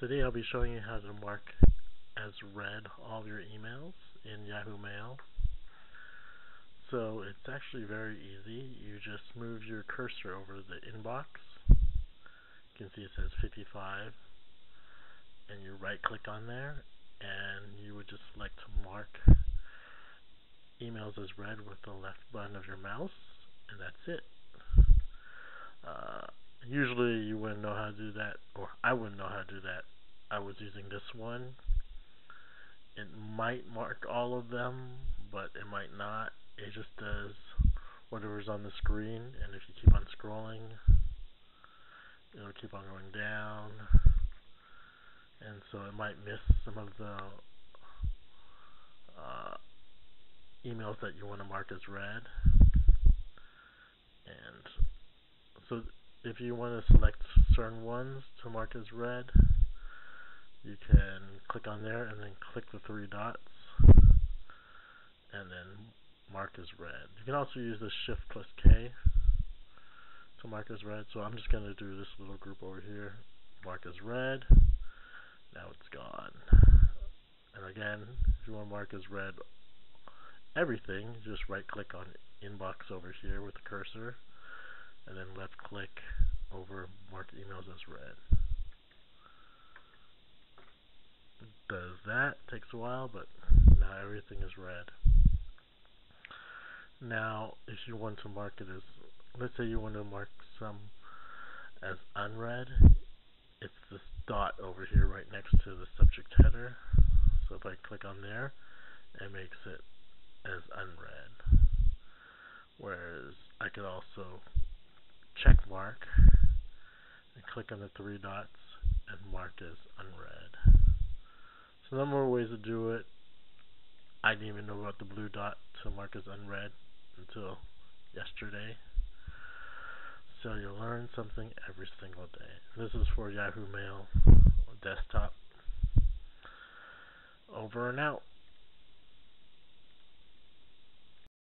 Today I'll be showing you how to mark as read all of your emails in Yahoo Mail. So it's actually very easy. You just move your cursor over the inbox. You can see it says 55 and you right click on there and you would just select to mark emails as read with the left button of your mouse and that's it. Uh, usually wouldn't know how to do that or I wouldn't know how to do that I was using this one. It might mark all of them, but it might not. It just does whatever's on the screen, and if you keep on scrolling, it'll keep on going down, and so it might miss some of the uh, emails that you want to mark as read. And so if you want to select certain ones to mark as read, you can click on there and then click the three dots and then mark as read. You can also use the shift plus K to mark as read. So I'm just going to do this little group over here, mark as read. Now it's gone. And again, if you want to mark as read everything, just right click on inbox over here with the cursor and then left click over mark emails as read. does that. Takes a while, but now everything is read. Now, if you want to mark it as, let's say you want to mark some as unread, it's this dot over here right next to the subject header. So if I click on there, it makes it as unread. Whereas I could also mark and click on the three dots and mark as unread. So there are more ways to do it. I didn't even know about the blue dot to mark as unread until yesterday. So you'll learn something every single day. This is for Yahoo Mail desktop. Over and out.